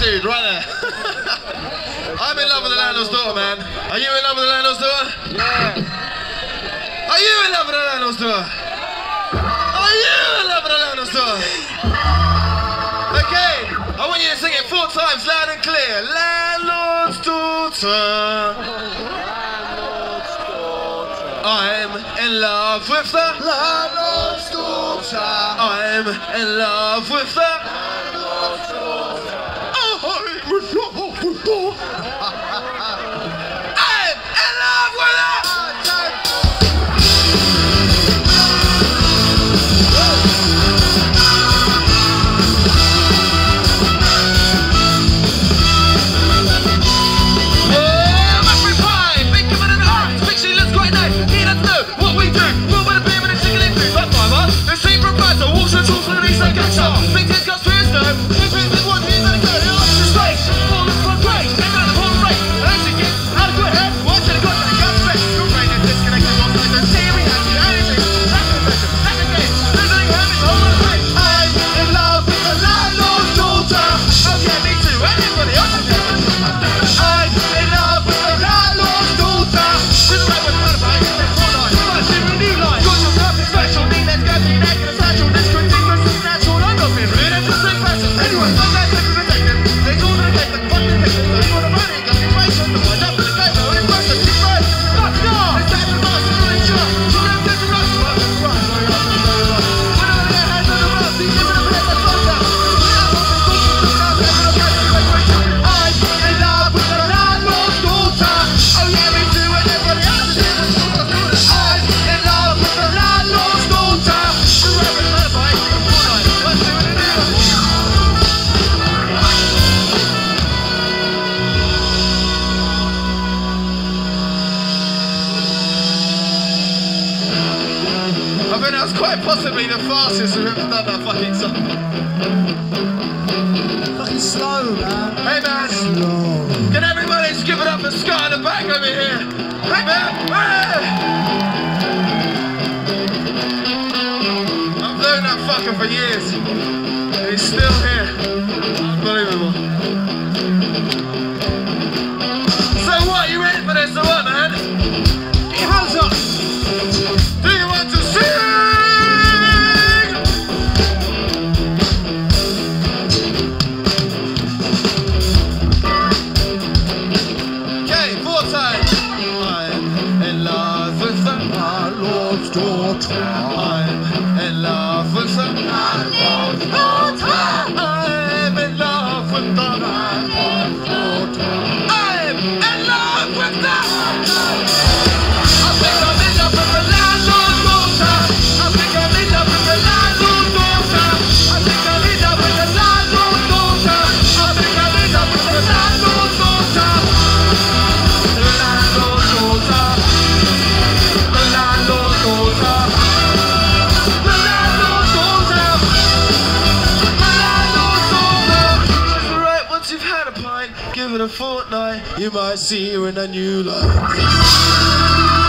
dude right there. I'm in love with the landlord's daughter, man. Are you in love with the landlord's daughter? Yeah. Are you in love with the landlord's daughter? Are you in love with the landlord's daughter? Okay, I want you to sing it four times, loud and clear. Landlord's daughter. I'm in love with the landlord's daughter. I'm in love with the that's quite possibly the fastest we've ever done that fucking song. Fucking slow, man. Hey, man. Slow. Can everybody just give it up for Scott in the back over here? Hey, man. Hey! I've known that fucker for years. And he's still here. Unbelievable. So what, you ready for this or what, man? Give it a fortnight, you might see her in a new light.